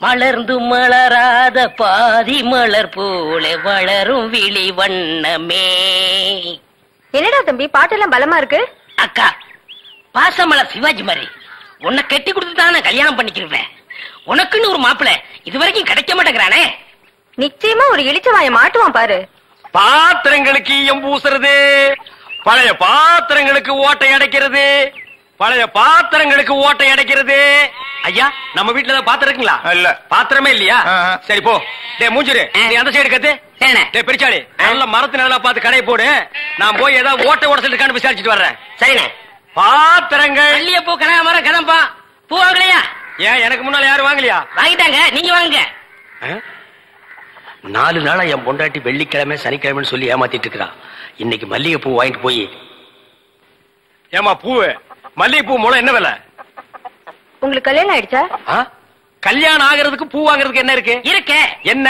மலர்ந்து மலராத பாதி மலர் போல வளரும் விழி வண்ணமே. என்னடா தம்பி பாட்டெல்லாம் பலமா இருக்கு? அக்கா பாசமலர் சிவாஜி மாதிரி உன்னை கட்டி கொடுத்து தான் கல்யாணம் பண்ணிக்கிறேன் உனக்குன்னு ஒரு மாப்பிளை இது வரைக்கும் கிடைக்க மாட்டேங்கிறானே. நிச்சயமா ஒரு இளிச்சவாய மாட்டுவான் பாரு. பாத்திரங்களுக்கு ஈயம் பூசுறது பழைய பாத்திரங்களுக்கு ஓட்டை அடைக்கிறது பழைய பாத்திரங்களுக்கு ஓட்டை அடைக்கிறது. ஐயா நம்ம வீட்டுல ஏதாவது பாத்திரம் இருக்குங்களா? இல்ல. பாத்திரமே இல்லையா. சரி போ. டேய் மூஞ்சிரு. நீ அந்த சைடு கத்து. டேய் பெரிச்சாளி நல்ல மரத்து நல்லா பார்த்து கடையை போடு. நான் போய் ஏதாவது ஓட்டை உடசல் இருக்கான்னு விசாரிச்சுட்டு வர்றேன். சரிண்ணே பாத்திரங்கள். மல்லிகைப்பூ கனகாமரம் கதம்பா. பூ வாங்கலையா? ஏன் எனக்கு முன்னால யாரும் வாங்கலையா? வாங்கிட்டாங்க. நீங்க வாங்குங்க நாலு நாளா என் பொண்டாட்டி வெள்ளிக்கிழமை சனிக்கிழமைன்னு சொல்லி ஏமாத்திட்டு இருக்கிறா இன்னைக்கு மல்லிகை பூ வாங்கிட்டு போய். ஏமா பூவு? மல்லிகை பூ மூலம் என்ன விலை? உங்களுக்கு கல்யாணம் ஆயிடுச்சா? கல்யாணம் ஆகிறதுக்கு பூ வாங்குறதுக்கு என்ன இருக்கு? இருக்கே. என்ன?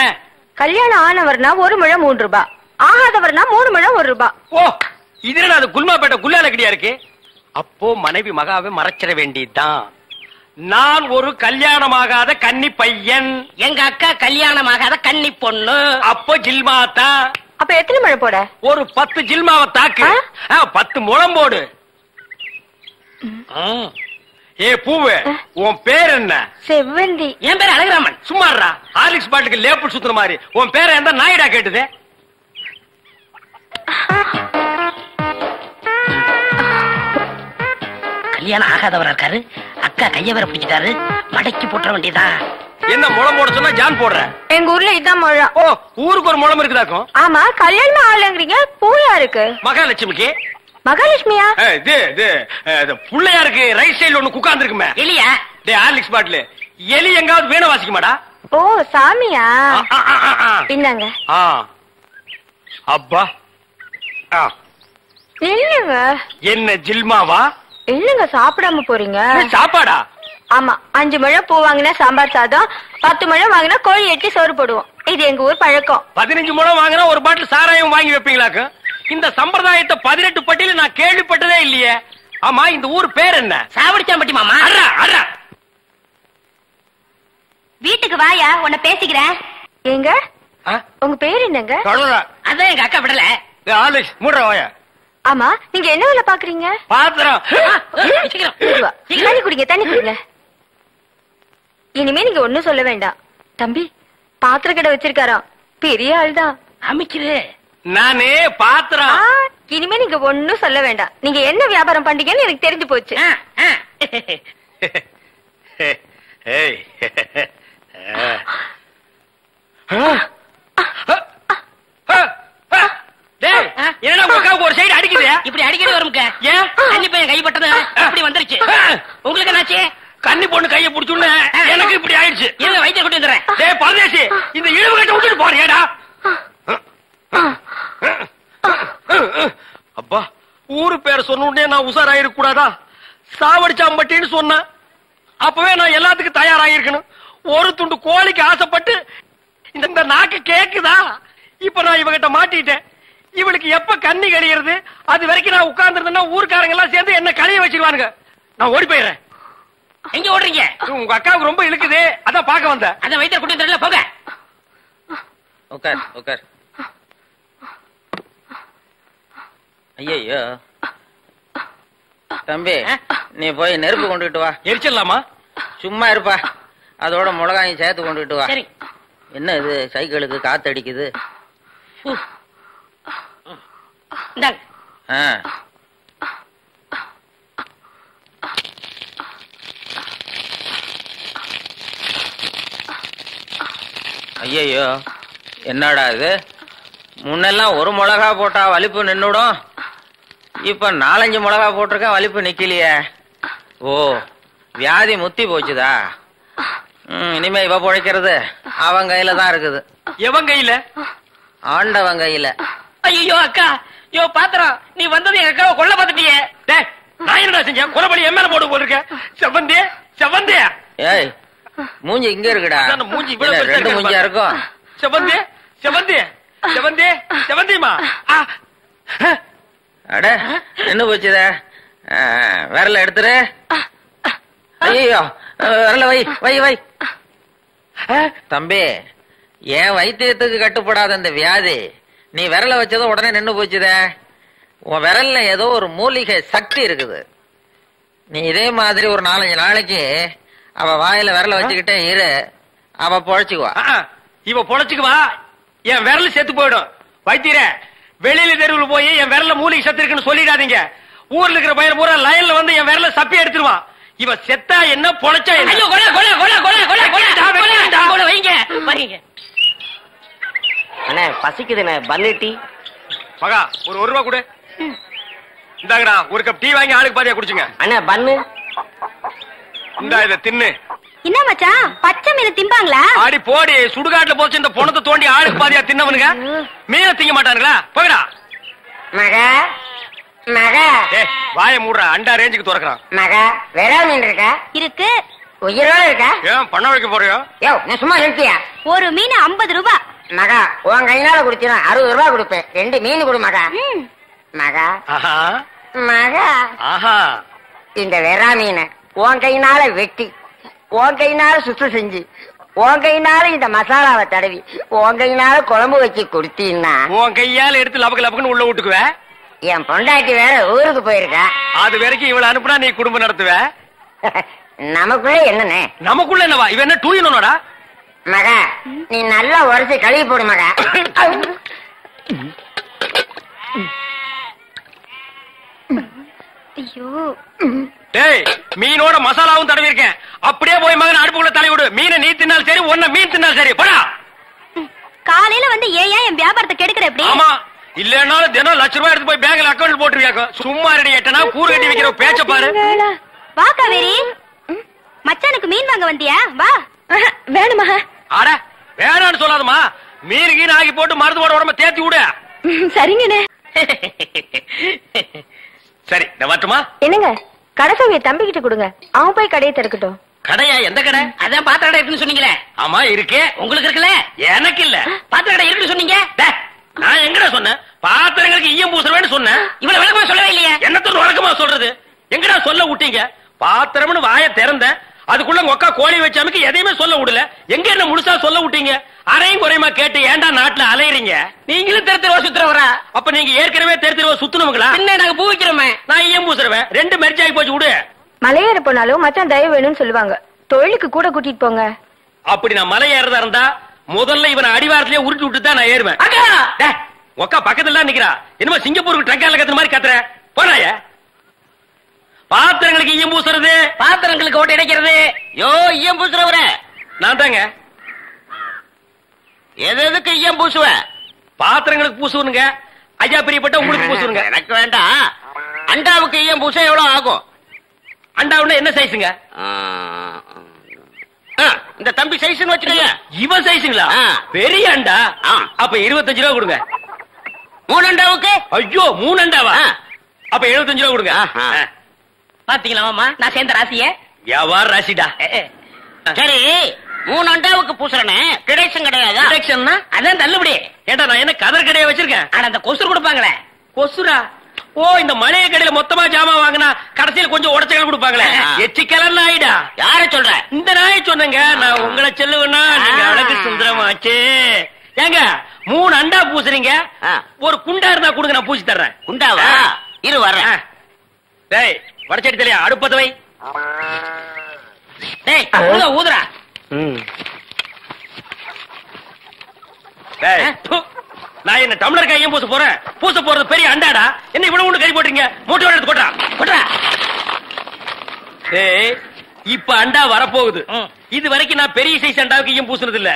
கல்யாணம் ஆனவர்னா ஒரு முழம் மூன்று ரூபாய் ஆகாதவர்னா மூணு முழம் ஒரு ரூபாய் ஓ இது என்ன அது குல்மாப்பேட்டை குல்லால கடியா இருக்கு? அப்போ மனைவி மகாவை மறைச்சிட வேண்டியதுதான். நான் ஒரு கல்யாணமாகாத கன்னி பையன். எங்க அக்கா கல்யாணமாகாத கன்னி பொண்ணு. அப்போ ஜில்மாத்தா. அப்ப எத்தனை முழம் போட? ஒரு பத்து ஜில்மாவை தாக்கு. பத்து முழம் போடு. ஏ பூவு உன் பேர் என்ன? செவ்வந்தி. என் பேர் அழகுராமன். சும்மாறா ஹார்லிக்ஸ் பாட்டுக்கு லேபிள் சுத்துற மாதிரி. உன் பேரை எந்த நாயிடா கேட்டுது. கல்யாணம் ஆகாதவரா இருக்காரு. அக்கா கைய வேற பிடிச்சிட்டாரு. மடக்கி போட்டுற வேண்டியதா? என்ன முளம் போட சொன்னா ஜான் போடுற? எங்க ஊர்ல இதான் முழம் ஓ ஊருக்கு ஒரு முளம் இருக்குதாக்கும்? ஆமா கல்யாணம் ஆகலங்கிறீங்க. பூயா இருக்கு. மகாலட்சுமிக்கு? மகாலட்சுமியா? இது இது புள்ளையாருக்கு ரைட் சைடுல ஒண்ணு உட்கார்ந்து இருக்குமே எலியா? டே ஹார்லிக்ஸ் பாட்டில். எலி எங்காவது வீணை வாசிக்குமாடா? ஓ சாமியா? ஆ, அப்பா. ஆ. இல்லங்க என்ன ஜில்மாவா? இல்லங்க சாப்பிடாம போறீங்க? சாப்பாடா? ஆமா அஞ்சு முழம் பூ வாங்கினா சாம்பார் சாதம் பத்து முழம் வாங்கினா கோழி எட்டி சோறு போடுவோம். இது எங்க ஊர் பழக்கம். பதினஞ்சு முழம் வாங்கினா ஒரு பாட்டில் சாராயம் வாங்கி வைப்பீங்களாக்கு? இந்த சம்பிரதாயத்தை பதினெட்டு பட்டியல நான் கேள்விப்பட்டதே இல்லையே. ஆமா இந்த ஊர் பேர் என்ன? சாவடிச்சாம்பட்டி மாமா. அட்ரா வீட்டுக்கு வாயா உன்னை பேசிக்கிறேன். ஏங்க? ஆ? உங்க பேர் என்னங்க? அதான் எங்க அக்கா விடல. ஹார்லிக்ஸ் மூடுற வாய. ஆமா நீங்க என்ன வேலை பாக்குறீங்க? பாத்திரம். தண்ணி குடிங்க தண்ணி குடிங்க. இனிமே நீங்க ஒண்ணும் சொல்ல வேண்டாம். தம்பி பாத்திர கடை வச்சிருக்காராம். பெரிய ஆள்தான். அமைச்சிரு நானே பாத்திரம் இனிமே நீங்க ஒண்ணும் சொல்ல வேண்டாம். நீங்க என்ன வியாபாரம் பண்றீங்கன்னு எனக்கு தெரிஞ்சு போச்சு. ஒரு சைடு அடிக்குது? இப்படி அடிக்கடி வரும்க்க. ஏன்? தண்ணி பையன் கைப்பட்டது இப்படி வந்துருச்சு. உங்களுக்கு என்னாச்சு? கன்னி பொண்ணு கைய புடிச்சுன்னு எனக்கு இப்படி ஆயிடுச்சு. இருங்க வைத்தியம் கொண்டு வந்துடுறேன். பரதேசி இந்த இழுவு கட்ட விட்டுட்டு போறியாடா அப்பா ஊரு பேர் சொன்ன உடனே நான் உசாராயிருக்க கூடாதா சாவடிச்சாம்பட்டின்னு சொன்னேன் அப்பவே நான் எல்லாத்துக்கும் தயாராகிருக்கணும் ஒரு துண்டு கோழிக்கு ஆசைப்பட்டு இந்த நாக்கு கேக்குதா? இப்ப நான் இவகிட்ட மாட்டிட்டேன். இவளுக்கு எப்ப கண்ணி கழியிறது அது வரைக்கும் நான் உட்கார்ந்துருந்தேன்னா ஊர்க்காரங்க எல்லாம் சேர்ந்து என்ன கழிய வச்சிருவானுங்க. நான் ஓடி போயிடுறேன். எங்க ஓடுறீங்க? உங்க அக்காவுக்கு ரொம்ப இழுக்குது. அதான் பார்க்க வந்தேன். அதான் வைத்தியம் கொண்டு வந்துடல போங்க. உட்கார் உட்கார் ஐயோ தம்பி நீ போய் நெருப்பு கொண்டுகிட்டு வா. எரிச்சிடலாமா? சும்மா இருப்பா. அதோட மிளகாயும் சேர்த்து கொண்டுகிட்டு வா. என்ன இது? சைக்கிளுக்கு காத்து அடிக்குது. ஐயையோ என்னடா இது? முன்னெல்லாம் ஒரு மிளகா போட்டா வலிப்பு நின்னுடும். இப்ப நாலஞ்சு மிளகா போட்டிருக்கேன் வலிப்பு நிக்கலையே. ஓ வியாதி முத்தி போச்சுதா? இனிமே இவ பொழைக்கிறது அவன் கையில தான் இருக்குது. எவன் கையில? ஆண்டவன் கையில. ஐயோ அக்கா. யோ பாத்திரம் நீ வந்தது எங்க அக்காவை கொல்ல பார்த்துட்டியே. டேய் நான் என்னடா செஞ்சேன்? குலபடி என் மேல போட்டு போயிருக்க செவந்தே செவந்தே ஏய் மூஞ்சி இங்க இருக்குடா. மூஞ்சி ரெண்டு மூஞ்சியா இருக்கும்? செவந்தே செவந்தே செவந்தே செவந்திமா ஆ. அட என்ன போச்சுத விரல எடுத்துரு. ஐயோ விரல வை வை வை. தம்பி என் வைத்தியத்துக்கு கட்டுப்படாத இந்த வியாதி நீ விரல வச்சதும் உடனே நின்னு போச்சுதே உன் விரல்ல ஏதோ ஒரு மூலிகை சக்தி இருக்குது. நீ இதே மாதிரி ஒரு நாலஞ்சு நாளைக்கு அவ வாயில விரல வச்சுக்கிட்டே இரு. அவ பொழைச்சுக்குவா. இவ பொழைச்சுக்குவா. என் விரல் செத்து போயிடும். வைத்தியரே வெளியில தெருவில் போய் என் விரல்ல மூலிகை செத்து இருக்குன்னு சொல்லிடாதீங்க ஊர்ல இருக்கிற பையன் பூரா லைன்ல வந்து என் விரல சப்பி எடுத்துருவான் இவ செத்தா என்ன பொழைச்சா என்ன பசிக்குதுண்ணே பன்னு டீ மகா ஒரு ஒரு ரூபா கொடு இந்தாங்கடா ஒரு கப் டீ வாங்கி ஆளுக்கு பாதியா குடிச்சுங்க அண்ணே பன்னு இந்தா இத தின்னு என்ன மச்சான்? பச்சை மீன் திம்பாங்களா? ஆடி போடி சுடுகாட்டுல போச்சு இந்த பொணத்தை தோண்டி ஆளுக்கு பாதியா தின்னவனுங்க. மீனை திங்க மாட்டானுங்களா? போகடா மக மக. ஏ வாய மூடுறா அண்டா ரேஞ்சுக்கு துறக்குறான். மக வெறா மீன் இருக்கா? இருக்கு. உயிரோட இருக்கா? ஏன் பண்ண வைக்க போறியோ? யோ நான் சும்மா நிறுத்தியா? ஒரு மீன் ஐம்பது ரூபாய் மகா உன் கையினால குடிச்சினா அறுபது ரூபாய் கொடுப்பேன். ரெண்டு மீன் கொடு மகா. மகா. ஆஹா. மகா. ஆஹா. இந்த வெறா மீனை உன் கையினால வெட்டி உன் கையினால சுத்தம் செஞ்சு உன் கையினால இந்த மசாலாவை தடவி உன் கையினால குழம்பு வச்சு கொடுத்தீன்னா உன் கையால எடுத்து லபக்கு லபக்குன்னு உள்ள விட்டுக்குவ? என் பொண்டாட்டி வேற ஊருக்கு போயிருக்கா. அது வரைக்கும் இவள அனுப்புனா நீ குடும்பம் நடத்துவ? நமக்குள்ள என்னண்ணே? நமக்குள்ள என்னவா? இவன் என்ன டூ யூனோடா மகா நீ நல்லா உரைச்சு கழுவி போடு மகா. ஐயோ. டேய் மீனோட மசாலாவும் தடவி இருக்கேன் அப்படியே போய் மகன் அடுப்புக்குள்ள தலை விடு மீனை நீ தின்னாலும் சரி ஒன்ன மீன் தின்னாலும் சரி. போடா. காலையில வந்து ஏன் ஏன் என் வியாபாரத்தை கெடுக்கிற எப்படி? ஆமா. இல்லன்னாலும் தினம் லட்ச ரூபாய் எடுத்து போய் பேங்க்ல அக்கௌண்ட் போட்டுருவியாக்கோ. சும்மா ரெடி எட்டனா கூறு கட்டி வைக்கிற பேச்ச பாரு. வா காவேரி. மச்சானுக்கு மீன் வாங்க வந்தியா? வா. வேணுமா? அட வேணான்னு சொல்லாதம்மா. மீன் கீன் ஆகி போட்டு மருந்து போட உடம்ப தேத்தி விடு. சரிங்கண்ணே. சரி நான் வரட்டுமா? என்னங்க? தம்பி கிட்ட கொடுங்க. அவன் போய் கடையை திறக்கட்டும். கடையா? எந்த கடை? அதான் பாத்திர கடை இருக்குன்னு சொன்னீங்களே. ஆமா இருக்கே. உங்களுக்கு இருக்குல்ல? எனக்கு இல்ல. பாத்திர கடை இருக்குன்னு சொன்னீங்க? நான் எங்கடா சொன்னேன்? பாத்திரங்களுக்கு ஈயம் பூசுறவேன்னு சொன்னேன். இவ்வளவு விளக்கமா சொல்லவே இல்லையே. என்னத்தோட வழக்கமா சொல்றது? எங்கடா சொல்ல விட்டீங்க? பாத்திரம்னு வாய திறந்த அதுக்குள்ள உங்க அக்கா கோழி வச்சாமுக்கு எதையுமே சொல்ல விடல. எங்க என்ன முழுசா சொல்ல விட்டீங்க? அரையும் குறையுமா கேட்டு ஏன்டா நாட்டுல அலையறீங்க? நீங்களும் தெரு தெருவா சுத்துறவரா? அப்ப நீங்க ஏற்கனவே தெரு தெருவா சுத்துனவங்களா பின்ன நாங்க பூ வைக்கிறோமே. நான் ஈயம் பூசுறவன். ரெண்டு மெர்ஜ் ஆகி போச்சு விடு. மலையேற போனாலும் மச்சான் தயவு வேணும்னு சொல்லுவாங்க. தொழிலுக்கு கூட கூட்டிட்டு போங்க. அப்படி நான் மலை ஏறதா இருந்தா முதல்ல இவனை அடிவாரத்திலே உருட்டி விட்டு தான் நான் ஏறுவேன். அக்கா! அக்கா பக்கத்துல நிக்கிறா. என்னமோ சிங்கப்பூருக்கு ட்ரக்கால கத்துற மாதிரி கத்துற. போறாய. பாத்திரங்களுக்கு ஈயம் பூசுறது? பாத்திரங்களுக்கு ஓட்டு இடைக்கிறது யோ ஈயம் பூசுறவர நான் தாங்க. எது எதுக்கு ஈயம் பூசுவ? பாத்திரங்களுக்கு பூசுவனுங்க. ஐயா பிரியப்பட்ட உங்களுக்கு பூசுவனுங்க. எனக்கு வேண்டாம் அண்டாவுக்கு ஈயம் பூச எவ்வளவு ஆகும்? அண்டாவுன்னா என்ன சைஸுங்க இந்த தம்பி சைஸ்னு வச்சுக்கோங்க. இவன் சைஸுங்களா. பெரிய அண்டா. அப்ப இருபத்தஞ்சு ரூபா கொடுங்க. மூணு அண்டாவுக்கு? ஐயோ மூணு அண்டாவா. அப்ப எழுபத்தஞ்சு ரூபா கொடுங்க. ஆஹா. ஆ. பாத்தீங்களா மாமா? நான் சேர்ந்த ராசிய? வியாபார ராசிடா. சரி மூணு அண்டாவுக்கு பூசுறனே. கிடைச்சும் கிடையாதா. ப்ரொடக்ஷன்னா அதான் தள்ளுபடி. ஏண்டா நான் என்ன கதர் கடையை வச்சிருக்கேன்? ஆனா அந்த கொசுறு கொடுப்பாங்களே. கொசுரா ஓ இந்த மளிகை கடையில மொத்தமா ஜாமான் வாங்கினா கடைசியில கொஞ்சம் உடச்சல் கொடுப்பாங்களே. எச்சி கலர் நாயிடா. யார சொல்ற? இந்த நாயை சொன்னேங்க. நான் உங்களை செல்லுவேன்னா நீங்க. அழகு சுந்தரமாச்சு. ஏங்க மூணு அண்டா பூசுறீங்க. ஒரு குண்டா இருந்தா கொடுங்க நான் பூசி தர்றேன். குண்டாவா. இரு வர்றேன். டேய் வடச்சடி தலையா அடுப்பத வை டேய் ஊத ஊதுறா டேய் ஆ. ப்பு. நான் என்ன டம்ளர் கையும் பூச போறேன்? பூச போறது பெரிய அண்டாடா? என்ன இவ்வளவு ஒண்ணு கை போட்டீங்க மூட்டை எடுத்து போடுறா டேய் இப்ப அண்டா வரப்போகுது. இது வரைக்கும் நான் பெரிய சைஸ் அண்டாவுக்கு ஈயம் பூசுனது இல்ல.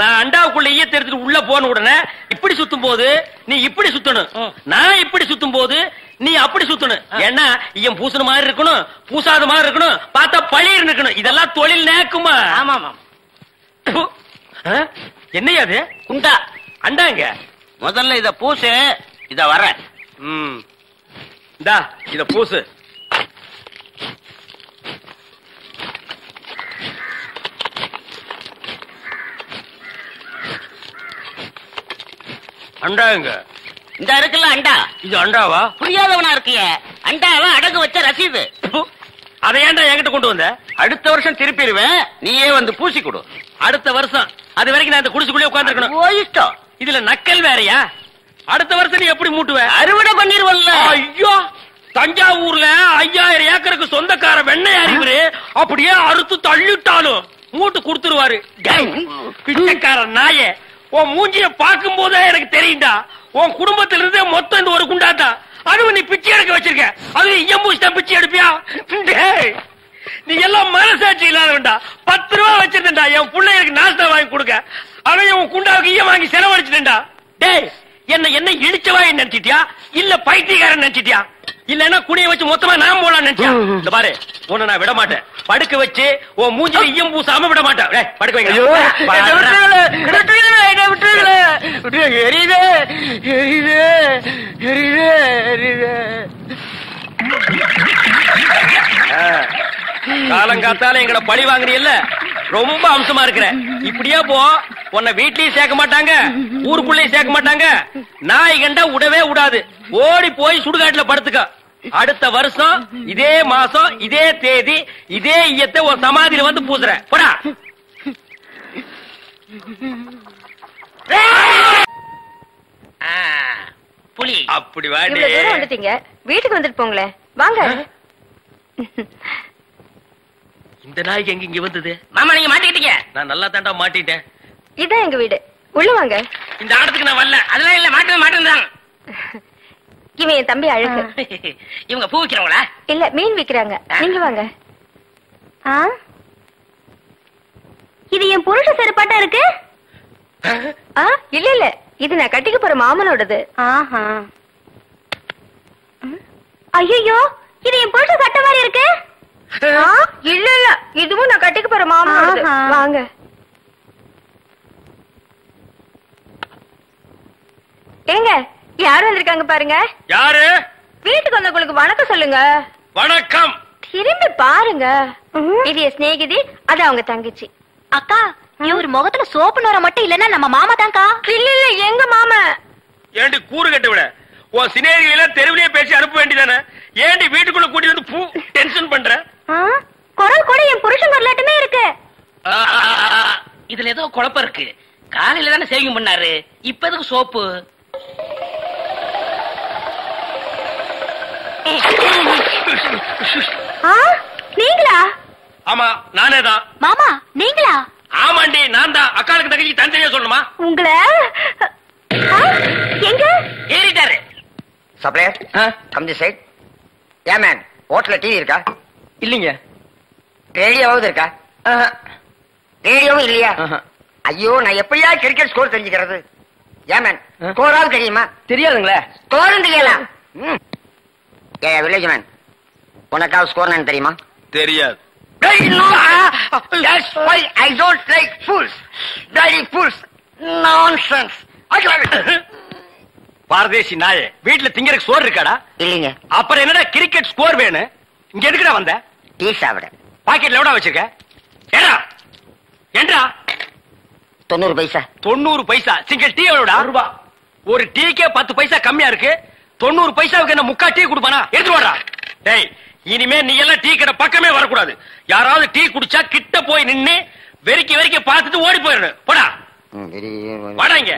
நான் அண்டாவுக்குள்ள ஈயத்தை எடுத்துட்டு உள்ள போன உடனே இப்படி சுத்தும் போது நீ இப்படி சுத்தணும். நான் இப்படி சுத்தும் போது நீ அப்படி சுத்தணும். ஏன்னா ஈயம் பூசுன மாதிரி இருக்கணும் பூசாத மாதிரி இருக்கணும் பார்த்தா பழிர் இருக்கணும். இதெல்லாம் தொழில் நேக்குமா? ஆமா? என்னய்யா அது? குண்டா. அண்டாங்க முதல்ல இத பூசு இத ம். இந்தா இத பூசு. அண்டாங்க. இந்த இருக்குல்ல அண்டா? இது அண்டாவா? புரியாதவனா இருக்கிய. அண்டாவை அடகு வச்ச ரசீது. அதை ஏன்டா என்கிட்ட கொண்டு வந்த? அடுத்த வருஷம் திருப்பிடுவேன் நீயே வந்து பூசி கொடு அடுத்த வருஷம் அது வரைக்கும் நான் இந்த குடிசுக்குள்ளே உட்கார்ந்துருக்கணும். ஓ இஷ்டம். இதுல நக்கல் வேறயா? அடுத்த வருஷம் நீ எப்படி மூட்டுவ? அறுவடை பண்ணிருவல்ல ஐயோ தஞ்சாவூர்ல ஐயாயிரம் ஏக்கருக்கு சொந்தக்கார வெண்ணெய் அறிவுரு அப்படியே அறுத்து தள்ளிட்டாலும் மூட்டு கொடுத்துருவாரு. பிச்சைக்கார நாயே. உன் மூஞ்சிய பார்க்கும் போதே எனக்கு தெரியும்டா. உன் குடும்பத்துல இருந்தே மொத்தம் இந்த ஒரு குண்டா தான் அதுவும் நீ பிச்சை எடுக்க வச்சிருக்க. அது எம்பூசி தான் பிச்சை எடுப்பியா? நீ எல்லாம் மனசாட்சி இல்லாதவன்டா. பத்து ரூபா வச்சிருந்தா என் பிள்ளைகளுக்கு நாஸ்தா வாங்கி கொடுக்க. அவன் உன் குண்டாவுக்கு ஈய வாங்கி செலவழிச்சிட்டா டேய் என்ன என்ன இழிச்சவாய் நினைச்சிட்டியா? இல்ல பைத்தியக்காரன் நினைச்சிட்டியா? இல்லன்னா குனிய வச்சு மொத்தமா நான் போலாம் நினைச்சியா? இந்த பாரு உன்னை நான் விட மாட்டேன் படுக்க வச்சு உன் மூஞ்சில ஈயம் பூசாம விட மாட்டேன். படுக்க வைங்க. காலங்காத்தால எங்களை பழி வாங்குறீல்ல ரொம்ப அம்சமா இருக்கிற. இப்படியே போ. உன்னை வீட்லயும் சேர்க்க மாட்டாங்க ஊருக்குள்ளயும் சேர்க்க மாட்டாங்க. நாய் கண்டா விடவே விடாது ஓடி போய் சுடுகாட்டுல படுத்துக்க. அடுத்த வருஷம் இதே மாசம் இதே தேதி இதே ஈயத்தை உன் சமாதியில வந்து பூசுறேன் போடா. ஆ, புலி. அப்படி வாடி. வந்துட்டீங்க. வீட்டுக்கு வந்துட்டு போங்களேன். வாங்க. இந்த நாய்க்கு எங்க இங்க வந்தது? மாமா நீங்க மாட்டிக்கிட்டீங்க. நான் நல்லா தாண்டா மாட்டிட்டேன். இதான் எங்க வீடு. உள்ள வாங்க. இந்த ஆடத்துக்கு நான் வரல. அதெல்லாம் இல்ல மாட்டவே மாட்டேன்றாங்க இவன் என் தம்பி அழகு. இவங்க பூ விக்கிறவங்களா இல்ல மீன் விக்கிறாங்க. நீங்க வாங்க. ஆ? இது என் புருஷ செருப்பாட்டா இருக்கு? ஆ. இல்ல இல்ல. இது நான் கட்டிக்க போற மாமனோடது. ஆஹா. ஐயோ இது என் புருஷ சட்டை மாதிரி இருக்கு? இல்ல இல்ல. இதுவும் நான் கட்டிக்க போற மாமனோடது வாங்க. ஏங்க யார் வந்திருக்காங்க பாருங்க? யாரு? வீட்டுக்கு வந்தவங்களுக்கு வணக்கம் சொல்லுங்க. வணக்கம். திரும்பி பாருங்க. இது என் சிநேகிதி அது அவங்க தங்கச்சி. அக்கா இவர் முகத்துல சோப்பு நோர மட்டும் இல்லன்னா நம்ம மாமா தான்க்கா? இல்ல இல்ல எங்க மாமா? ஏண்டி கூறு கட்டு விட? உன் எல்லாம் தெருவிலேயே பேசி அனுப்ப வேண்டியதானே? ஏண்டி வீட்டுக்குள்ள கூட்டி வந்து பூ டென்ஷன் பண்ற? குரல் கூட என் புருஷன் வரலாட்டுமே இருக்கு. இதுல ஏதோ குழப்பம் இருக்கு. காலையில தானே சேவிங் பண்ணாரு. இப்ப எதுக்கு சோப்பு? நீங்களா? ஆமா நானே தான். மாமா நீங்களா? ஆமாண்டி நான் தான். அக்காளுக்கு தங்கச்சி தனித்தனியா சொல்லணுமா? உங்களை? எங்க? ஏறிட்டாரு. சப்ளையர் கம் தி சைட் ஏன் மேன் ஹோட்டல்ல டிவி இருக்கா? இல்லீங்க. ரேடியோவாவது இருக்கா? ரேடியோவும் இல்லையா? ஐயோ நான் எப்படியா கிரிக்கெட் ஸ்கோர் தெரிஞ்சுக்கிறது? ஏன் மேன் ஸ்கோராவது தெரியுமா? தெரியாதுங்களே. ஸ்கோரும் தெரியலாம் ம். ஏ வில்லேஜ் மேன் உனக்காவது ஸ்கோர் என்னன்னு தெரியுமா? தெரியாது. That's why I don't like fools. Bloody fools. Nonsense. பாரதேசி நாயே வீட்டுல திங்கறதுக்கு சோறு இருக்காடா? இல்லைங்க. அப்புறம் என்னடா கிரிக்கெட் ஸ்கோர் வேணும்? இங்க எதுக்குடா வந்த? டீ சாப்பிட. பாக்கெட்ல எவ்வளவு வச்சிருக்க? ஏடா ஏண்டா தொண்ணூறு பைசா. தொண்ணூறு பைசா. Single tea எவ்வளவுடா? ரூபா. ஒரு டீக்கே பத்து பைசா கம்மியா இருக்கு. தொண்ணூறு பைசாவுக்கு என்ன முக்கா டீ கொடுப்பானா? எடுத்து வாடா. டேய் இனிமே நீ எல்லாம் டீ கடை பக்கமே வரக்கூடாது. யாராவது டீ குடிச்சா கிட்ட போய் நின்னு வெறிக்கி வெறிக்கி பார்த்துட்டு ஓடி போயிடணும் போடா. வாடா இங்க.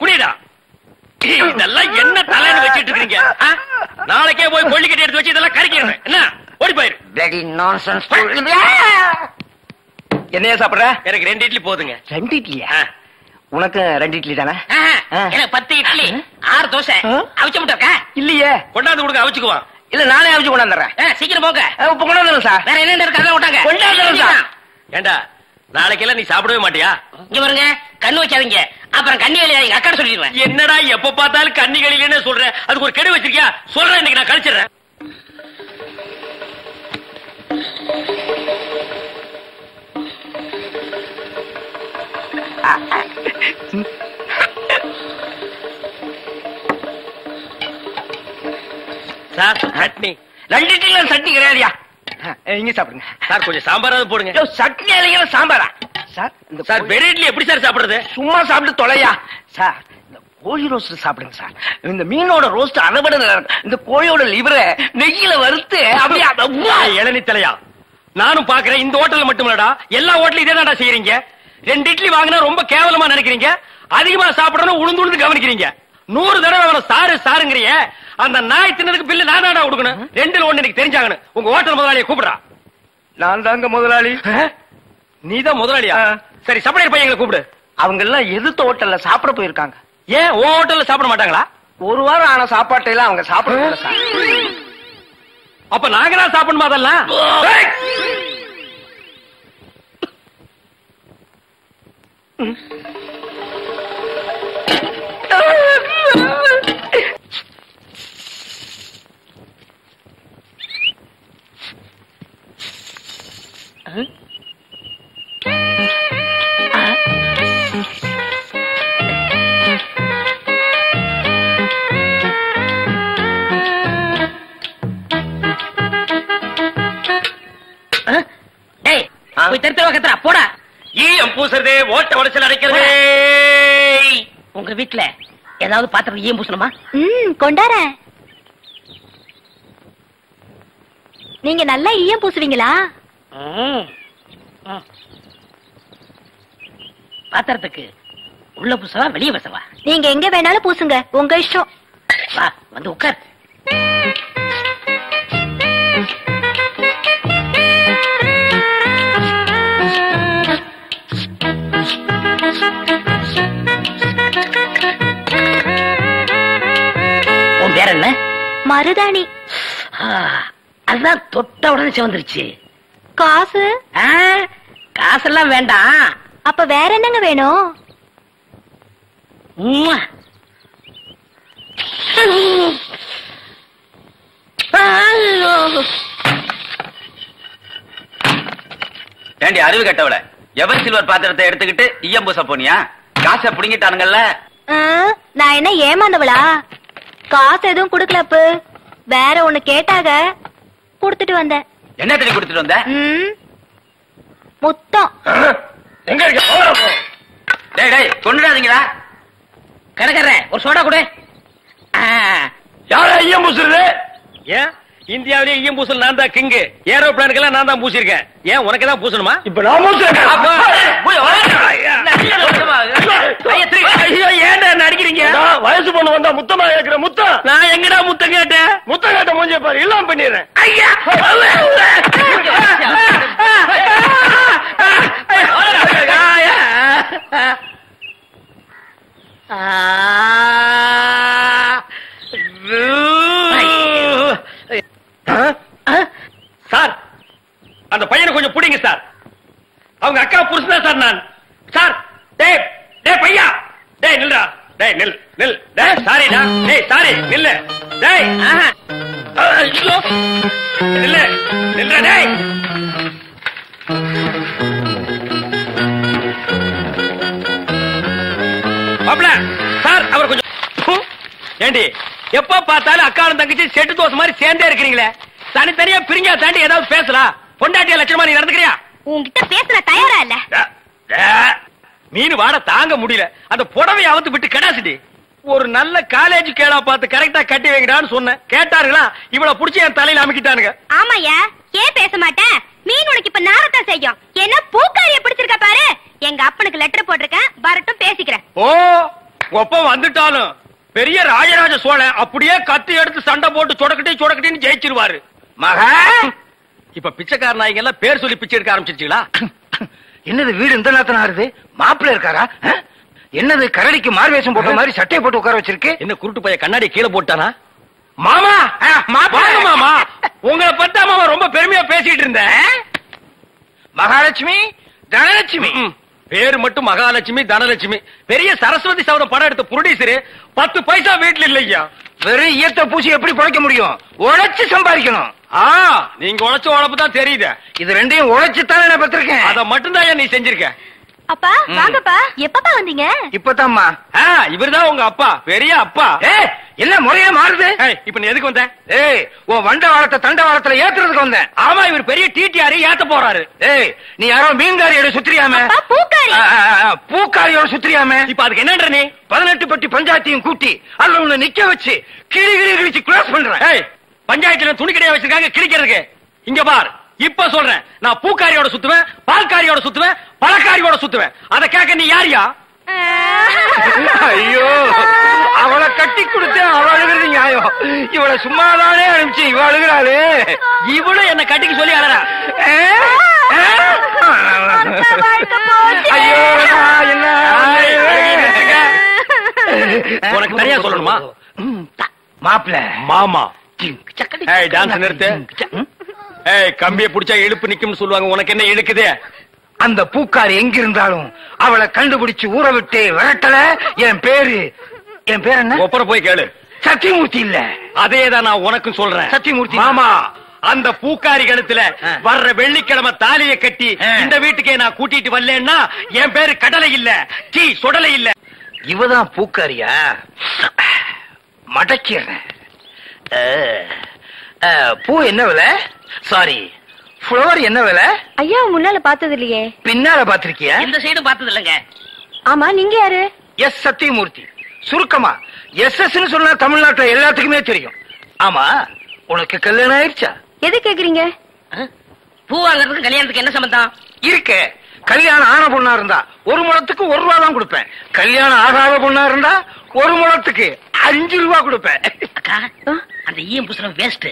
குடிடா. இதெல்லாம் என்ன தலைன்னு வச்சிட்டு இருக்கீங்க? நாளைக்கே போய் கொல்லிக்கட்டி எடுத்து வச்சு இதெல்லாம் கறிக்கிறேன் என்ன? ஓடி போயிரு. Bloody nonsense. என்னையா சாப்பிடுற? எனக்கு ரெண்டு இட்லி போதுங்க. ரெண்டு இட்லியா. உனக்கு ரெண்டு இட்லி தானே. எனக்கு பத்து இட்லி ஆறு தோசை? அவிச்ச முட்டை இருக்கா? இல்லையே. கொண்டாந்து கொடுங்க அவிச்சுக்குவான் இல்ல நானே அவிச்சு கொண்டாந்துறேன். சீக்கிரம் போங்க. இப்ப கொண்டாந்துறேன் சார். வேற என்ன இருக்கு அதான் விட்டாங்க கொண்டாந்துறேன் சார். ஏண்டா நாளைக்கெல்லாம் நீ சாப்பிடவே மாட்டியா? இங்க பாருங்க கண்ணு வைக்காதீங்க அப்புறம் கண்ணி எழுதி அக்கா சொல்லிடுவேன். என்னடா எப்ப பார்த்தாலும் கன்னிகளிலே சொல்றேன் அதுக்கு ஒரு கெடு வச்சிருக்கியா? சொல்றேன் இன்னைக்கு நான் கழிச்சிடுறேன். சார் சட்னி ரெண்டு இட்லில சட்னி கிடையாதுயா? இங்க சாப்பிடுங்க. சார் கொஞ்சம் சாம்பாராவது போடுங்க. சட்னி அலைகிற சாம்பாரா? சார் இந்த சார் வெறும் இட்லி எப்படி சார் சாப்பிடுறது? சும்மா சாப்பிட்டு தொலையா? சார் இந்த கோழி ரோஸ்ட் சாப்பிடுங்க சார். இந்த மீனோட ரோஸ்ட் அறுபடை இந்த கோழியோட லிவரை நெய்யில வறுத்து அப்படியே! இளநி தலையா நானும் பாக்குறேன் இந்த ஹோட்டல்ல மட்டுமில்லடா எல்லா ஹோட்டலும் இதே தான்டா செய்யறீங்க ரெண்டு இட்லி வாங்கினா ரொம்ப கேவலமா நினைக்கிறீங்க? அதிகமா சாப்பிடணும் உளுந்து உளுந்து கவனிக்கிறீங்க. நூறு தடவை அவன சாரு சாருங்கிறிய அந்த நாய் தின்னதுக்கு பில்லு நான் தான்டா கொடுக்கணும். ரெண்டுல ஒண்ணு எனக்கு தெரிஞ்சாகணும். உங்க ஹோட்டல் முதலாளியை கூப்பிடுறா. நான் தாங்க முதலாளி. நீதான் முதலாளியா? ஆ. சரி சப்ளையர் பையங்களை கூப்பிடு. அவங்க எல்லாம் எதிர்த்த ஹோட்டல்ல சாப்பிட போயிருக்காங்க. ஏன் உன் ஹோட்டல்ல சாப்பிட மாட்டாங்களா? ஒரு வாரம் ஆன சாப்பாட்டை எல்லாம் அவங்க சாப்பிட அப்ப நாங்க தான் சாப்பிடணுமா அதெல்லாம்? ஏய்! டேய் ஈயம் பூசுறதே ஓட்ட உடைச்சல் அடைக்கிறதே. உங்க வீட்டுல ஏதாவது பாத்திரம் ஏன் பூசணுமா? ம் கொண்டாரேன். நீங்க நல்லா ஈயம் பூசுவீங்களா. பாத்திரத்துக்கு உள்ள பூசவா வெளிய பூசவா? நீங்க எங்க வேணாலும் பூசுங்க. உங்க இஷ்டம். வா வந்து உட்கார். மருதாணி. ஆ, அதுதான் தொட்ட உடனே சிவந்துருச்சு. காசு? ஆ, காசெல்லாம் வேண்டாம். அப்ப வேற என்னங்க வேணும். ஏண்டி அறிவு கெட்டவள? எவர் சில்வர் பாத்திரத்தை எடுத்துக்கிட்டு ஈயம் பூச போனியா? காசை புடுங்கிட்டானுங்கல்ல. நான் என்ன ஏமாந்தவளா? காசு எதுவும் குடுக்கலப்பு வேற ஒண்ணு கேட்டாக குடுத்துட்டு வந்தேன் என்ன தண்ணி கொடுத்துட்டு வந்த? ம். முத்தம். எங்க இருக்க. டேய் டேய் கொண்டுடாதீங்களா கடைக்காரன் ஒரு சோடா கொடு. ஆ, யாரா ஈயம் பூசுறது? ஏன்? இந்தியாவிலேயே ஈயம் பூசல் நான் தான் கிங்கு ஏரோப்ளானுக்கெல்லாம் நான் தான் பூசிருக்கேன் ஏன் உனக்கு தான் பூசணுமா இப்ப நான் என்ன அடிக்கிறீங்க வயசு பொண்ணு வந்தா முத்தமா கேக்குற முத்தம் நான் எங்கடா முத்தம் கேட்டேன் முத்தம் கேட்ட மூஞ்சிய பாரு எல்லாம் பண்ணிடுறேன் ஐயா சார் அந்த பையனை கொஞ்சம் பிடிங்க சார். அவங்க அக்கா புருஷன் சார் நான். சார் டேய் டேய் பையா. டேய் நில்றா. டேய் நில் நில். டேய் சாரிடா டேய் சாரி நில்லு. டேய். ஆஹா. ஐயோ நில்லு நில்றா டேய். மாப்ள சார் அவர் கொஞ்சம். ஏண்டி எப்ப பார்த்தாலும் அக்காலும் தங்கச்சி செட்டு தோசை மாதிரி சேர்ந்தே இருக்கிறீங்களே? தனித்தனியா பிரிஞ்சா தாண்டி ஏதாவது பேசலாம் பொண்டாட்டிய லட்சணமா நீ நடந்துக்கிறியா? உன்கிட்ட பேச நான் தயாரா இல்ல. மீன் வாட தாங்க முடியல. அந்த புடவை அவுத்து விட்டு கடாசிடி ஒரு நல்ல காலேஜ் கேடா பார்த்து கரெக்டா கட்டி வைங்கடான்னு சொன்னேன். கேட்டாருங்களா இவள புடிச்சு என் தலையில அமைக்கிட்டானுங்க. ஆமாயா ஏன் பேச மாட்டேன் மீன் உனக்கு இப்ப நாரத்தான் செய்யும். என்ன பூக்காரிய பிடிச்சிருக்க பாரு? எங்க அப்பனுக்கு லெட்டர் போட்டிருக்கேன். வரட்டும் பேசிக்கிறேன். ஓ ஒப்ப வந்துட்டாலும். பெரிய ராஜராஜ சோழன் அப்படியே கத்தி எடுத்து சண்டை போட்டு சொடக்கட்டி சொடக்கட்டின்னு ஜெயிச்சிருவாரு. மகா! இப்ப பிச்சைக்கார நாய்ங்க எல்லாம் பேர் சொல்லி பிச்சை எடுக்க ஆரம்பிச்சிருச்சீங்களா? என்னது வீடு இந்த நேரத்துல ஆறுது? மாப்பிள்ள இருக்காரா? என்னது கரடிக்கு மார்வேஷம் போட்ட மாதிரி சட்டையை போட்டு உட்கார வச்சிருக்கு? என்ன குருட்டு பைய கண்ணாடி கீழே போட்டானா? மாமா! மாமா! உங்களை பத்தா மாமா ரொம்ப பெருமையா பேசிட்டு இருந்தேன். மகாலட்சுமி தனலட்சுமி. பேரு மட்டும் மகாலட்சுமி தனலட்சுமி. பெரிய சரஸ்வதி சபதம் படம் எடுத்த ப்ரொடியூசர் பத்து பைசா வீட்டுல இல்லையா? வெறும் ஈயத்தை பூசி எப்படி பிழைக்க முடியும்? உழைச்சு சம்பாதிக்கணும். ஆ நீங்க உழைச்ச உழைப்பு தான் தெரியுது. இது ரெண்டையும் உழைச்சு தானே நான் பெற்றிருக்கேன். அத மட்டும் தான் நீ செஞ்சிருக்க. அப்பா வாங்கப்பா. எப்பப்பா வந்தீங்க? இப்பதாம்மா ஆ, இவர்தான் உங்க அப்பா. பெரிய அப்பா. ஏ என்ன முறையே மாறுது? ஏய், இப்ப நீ எதுக்கு வந்த? ஏய் உன் வண்ட வாரத்தை தண்ட வாரத்துல ஏத்துறதுக்கு வந்தேன். ஆமா இவர் பெரிய டிடிஆர் ஏத்த போறாரு. ஏய் நீ யாரோ மீன்காரியோட சுத்திரியாம? பூக்காரி. பூக்காரியோட சுத்திரியாம? இப்ப அதுக்கு என்னன்ற நீ? பதினெட்டு பட்டி பஞ்சாயத்தையும் கூட்டி அதுல உன்னை நிக்க வச்சு கிளி கிளி கிழிச்சு க்ளோஸ் பண்றேன். ஏய் பஞ்சாயத்துல துணி கடையா வச்சிருக்காங்க கிழிக்கிறதுக்கு. இங்க பார் இப்ப சொல்றேன். நான் பூக்காரியோட சுத்துவேன் பால்காரியோட சுத்துவேன் பழக்காரியோட சுத்துவேன். அத கேட்க நீ யாரியா? ஐயோ அவளை கட்டி கொடுத்து அவ அழுகிறது நியாயம். இவளை சும்மாதானே அனுப்பிச்சு இவ அழுகிறாளே. இவளும் என்ன கட்டிக்க சொல்லி அழறா? ஐயோ என்ன? உனக்கு தனியா சொல்லணுமா? மாப்பிள மாமா. ஏய் டான்ஸ் நிறுத்து. ஏய் கம்பிய புடிச்சா இழுப்பு நிக்கும்னு சொல்லுவாங்க. உனக்கு என்ன இழுக்குது? அந்த பூக்காரி எங்க இருந்தாலும் அவளை கண்டுபிடிச்சு ஊற விட்டு விரட்டல. என் பேரு என் பேர் என்ன? ஒப்பர போய் கேளு. சத்தியமூர்த்தி இல்ல. அதே தான் நான் உனக்கும் சொல்றேன். சத்தியமூர்த்தி. மாமா அந்த பூக்காரி கழுத்துல. வர்ற வெள்ளிக்கிழமை தாலிய கட்டி. இந்த வீட்டுக்கே நான் கூட்டிட்டு வரலன்னா என் பேரு கடலை இல்ல டீ சுடலை இல்ல. இவதான் பூக்காரியா? மடக்கிறேன் பூ என்ன விலை? சாரி ஃப்ளவர் என்ன விலை? ஐயா முன்னால பார்த்தது இல்லையே பின்னால பாத்திருக்கியா இந்த சைடும் பார்த்தது இல்லைங்க ஆமா நீங்க யாரு? எஸ் சத்தியமூர்த்தி. சுருக்கமா எஸ் எஸ் சொன்னா தமிழ்நாட்டுல எல்லாத்துக்குமே தெரியும். ஆமா உனக்கு கல்யாணம் ஆயிடுச்சா? எது கேக்குறீங்க? பூ வாங்குறதுக்கு கல்யாணத்துக்கு என்ன சம்பந்தம்? இருக்க. கல்யாணம் ஆன பொண்ணா இருந்தா ஒரு முழத்துக்கு ஒரு ரூபா தான் கொடுப்பேன். கல்யாணம் ஆகாத பொண்ணா இருந்தா ஒரு முழத்துக்கு அஞ்சு ரூபா கொடுப்பேன். அக்கா? அந்த ஈயம் புசுரம் வேஸ்ட்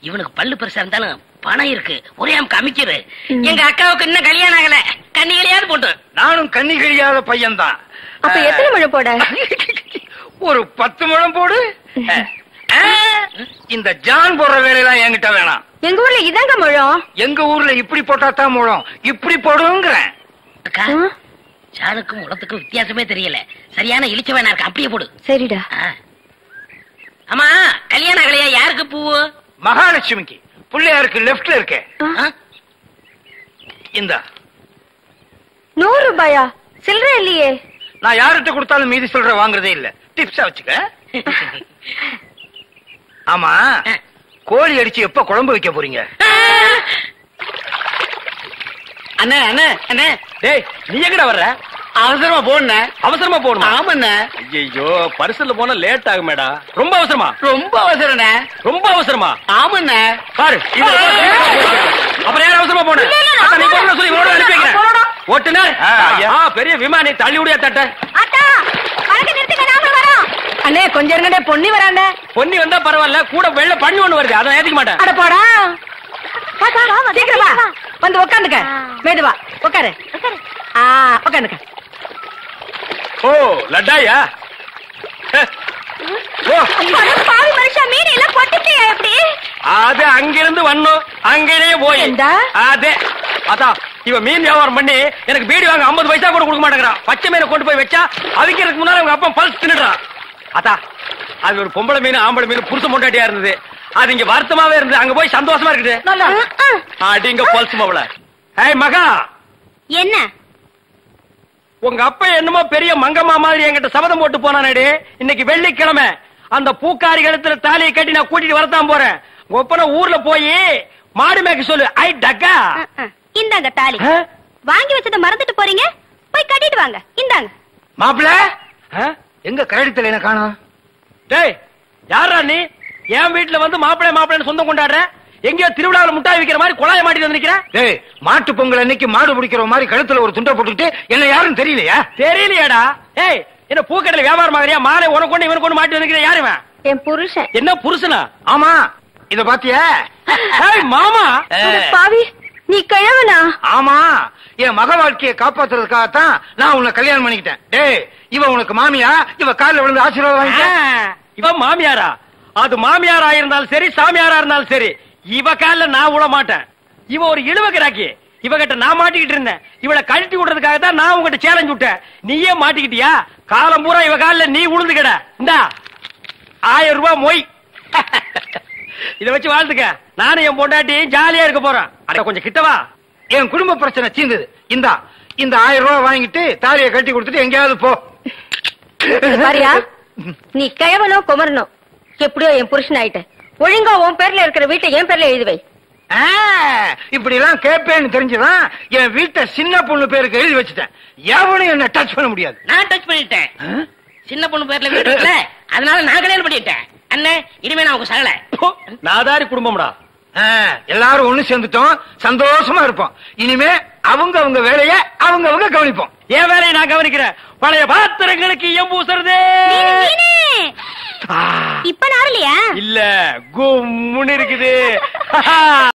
இவனுக்கு பல்லு பெருசா இருந்தாலும் பணம் இருக்கு. ஒரே அமுக்கு அமைக்கிறு ம். எங்க அக்காவுக்கு இன்னும் கல்யாணம் ஆகல. கண்ணிகளையாவது போட்டு. நானும் கண்ணி கழியாத பையன்தான். அப்ப எத்தனை முழம் போட? ஒரு பத்து முழம் போடு. இந்த ஜான் போடுற வேலையெல்லாம் என்கிட்ட வேணாம். எங்க ஊர்ல இதாங்க முழம்? எங்க ஊர்ல இப்படி போட்டா தான் முழம். இப்படி போடுங்கிறேன்? சாணுக்கும் உலகத்துக்கும் வித்தியாசமே தெரியல. சரியான இழிச்ச வேணா இருக்கு? அப்படியே போடு. சரிடா. ஆமா கல்யாணம் ஆகலையா யாருக்கு பூவு மகாலட்சுமிக்கு. பிள்ளையாருக்கு லெப்ட்ல இருக்கே? இந்த. நூறு ரூபாயா? சில்லற இல்லையே. நான் யார்கிட்ட கொடுத்தாலும் மீதி சொல்ற வாங்குறதே இல்ல. டிப்ஸா வச்சுக்க. ஆமா. கோழி அடிச்சு எப்ப குழம்பு வைக்க போறீங்க? அண்ணே அண்ணே அண்ணே. டேய் நீ எங்கடா வர்ற? அவசரமா போன அவசரமா போகணுமா? ஆமாண்ண. ஐயோ பரிசல்ல போனா லேட் ஆகுமேடா. ரொம்ப அவசரமா? ரொம்ப அவசரண்ண. ரொம்ப அவசரமா? ஆமாண்ண. பாரு இது அப்புறம் யார் அவசரமா போன நீ போன சொல்லி இவனோட அனுப்பி வைக்கிறேன். ஓட்டுனர் பெரிய விமானி தள்ளி விடியா தட்ட அண்ணே கொஞ்சம் இருங்கடே பொன்னி வராண்டே பொன்னி வந்தா பரவாயில்ல கூட வெள்ள பண்ணி ஒண்ணு வருது அதை ஏத்துக்க மாட்டேன். அட போடா. சீக்கிரம் வா. வந்து உட்காந்துக்க மேதுவா உட்காரு ஆ உட்காந்துக்க ஓ லட்டாயா? அது அங்கிருந்து வந்தோம். அங்கேயே போய்? அதே. அதான் இவ மீன் வியாபாரம் பண்ணி எனக்கு பீடி வாங்க 50 பைசா கூட கொடுக்க மாட்டேங்கிறான் பச்சை மீனை கொண்டு போய் வச்சா அவிக்கிறதுக்கு முன்னால அவங்க அப்பா பல்ஸ் தின்னுடுறான் அதா அது ஒரு பொம்பளை மீன் ஆம்பளை மீன் புருஷ மொண்டாட்டியா இருந்தது. அது இங்க வருத்தமாவே இருந்தது. அங்க போய் சந்தோஷமா இருக்குது. அடிங்க பல்ஸ் மவள ஏய் மகா. என்ன? உங்க அப்பா என்னமோ பெரிய மங்கம்மா மாதிரி என்கிட்ட சபதம் போட்டு போனானே இன்னைக்கு வெள்ளிக்கிழமை. அந்த பூக்காரி கழுத்துல தாலியை கட்டி நான் கூட்டிட்டு வரத்தான் போறேன். ஒப்பனை ஊர்ல போய் மாடு மேய்க்க சொல்லு. ஐ டக்கா. இந்தாங்க தாலி? வாங்கி வச்சதை மறந்துட்டு போறீங்க? போய் கட்டிட்டு வாங்க. இந்தாங்க. மாப்பிள ஆ? எங்க கரடித்தல என்ன காணோம்? டேய் யாரா நீ? என் வீட்டுல வந்து மாப்பிள்ளை மாப்பிள்ளைன்னு சொந்தம் கொண்டாடுற? எங்கேயோ திருவிழாவில் முட்டாய் விக்கிற மாதிரி குழாய மாட்டிட்டு வந்து டேய் மாட்டு பொங்கல் அன்னைக்கு மாடு பிடிக்கிற மாதிரி கழுத்துல ஒரு துண்டை போட்டுக்கிட்டு என்ன யாரும் தெரியலையா? தெரியலையாடா. ஏய் என்ன பூக்கடையில வியாபாரம் ஆகுறியா மாலை உனக்கு கொண்டு இவனுக்கு கொண்டு மாட்டி வந்து யாரு இவன்? என் புருஷன். என்ன புருஷனா? ஆமா இத பாத்தியா? ஏய் மாமா! பாவி. நீ கிழவனா? ஆமா என் மக வாழ்க்கையை காப்பாத்துறதுக்காகத்தான் நான் உன்னை கல்யாணம் பண்ணிக்கிட்டேன். டேய் இவ உனக்கு மாமியா? இவ கால்ல விழுந்து ஆசீர்வாதம் வாங்கிக்க இவ மாமியாரா? அது மாமியாரா இருந்தாலும் சரி சாமியாரா இருந்தாலும் சரி. இவ கால்ல நான் விட மாட்டேன். இவ ஒரு இழுவ கிராக்கி இவகிட்ட நான் மாட்டிக்கிட்டு இருந்தேன். இவளை கழட்டி விடுறதுக்காக தான் நான் உங்ககிட்ட சேலஞ்ச் விட்டேன். நீயே மாட்டிக்கிட்டியா? காலம் பூரா இவ கால்ல நீ உளுந்துக்கிட இந்தா ஆயிரம் ரூபாய் மொய். இத வச்சு வாழ்த்துக்க. நானும் என் பொண்டாட்டி ஜாலியா இருக்க போறேன் அட கொஞ்சம் கிட்டவா என் குடும்ப பிரச்சனை தீர்ந்தது இந்தா இந்த ஆயிரம் ரூபாய் வாங்கிட்டு தாலியை கட்டி கொடுத்துட்டு எங்கேயாவது போ. பாரியா நீ கிழவனோ குமரனோ? எப்படியோ என் புருஷன் ஆயிட்ட. ஒழுங்கா உன் பேர்ல இருக்கிற வீட்டை என் பேர்ல எழுதி வை. ஆ, இப்படி எல்லாம் கேட்பேன்னு தெரிஞ்சுதான் என் வீட்டை சின்ன பொண்ணு பேருக்கு எழுதி வச்சுட்டேன். எவனும் என்ன டச் பண்ண முடியாது. நான் டச் பண்ணிட்டேன். சின்ன பொண்ணு பேர்ல வீடு இருக்குல்ல அதனால நான் கல்யாணம் பண்ணிட்டேன். அண்ணே இனிமே நான் உங்க சகல. நாதாரி குடும்பம்டா. எல்லாரும் ஒண்ணு சேர்ந்துட்டோம் சந்தோஷமா இருப்போம். இனிமே அவங்க அவங்க வேலைய அவங்க அவங்க கவனிப்போம். என் வேலையை நான் கவனிக்கிறேன்? பழைய பாத்திரங்களுக்கு ஈயம் பூசுறதே. இப்ப நாரலையா இல்ல கும்முன்னு இருக்குது.